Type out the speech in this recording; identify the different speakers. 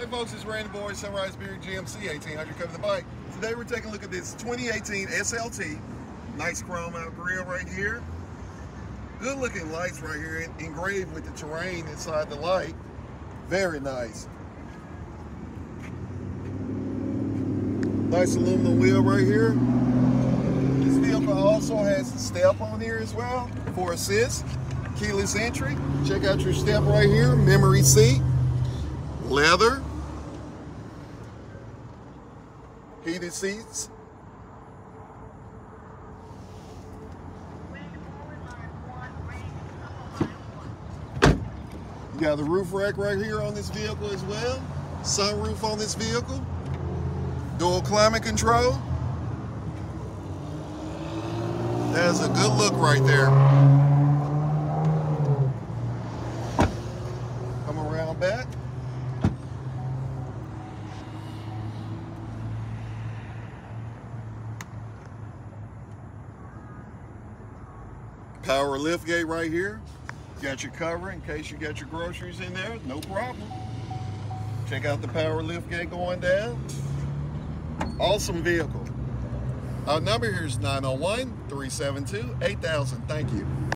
Speaker 1: Hey folks, it's Randy Boy, Sunrise Buick GMC 1800 Covington Pike. Today we're taking a look at this 2018 SLT. Nice chrome out grill right here. Good looking lights right here engraved with the terrain inside the light. Very nice. Nice aluminum wheel right here. This vehicle also has a step on here as well for assist. Keyless entry. Check out your step right here. Memory seat. Leather. Heated seats. You got the roof rack right here on this vehicle as well. Sunroof on this vehicle. Dual climate control. That's a good look right there. Come around back. Power lift gate right here. Got your cover in case you got your groceries in there, no problem. Check out the power lift gate going down. Awesome vehicle. Our number here is 901 372 8000. Thank you.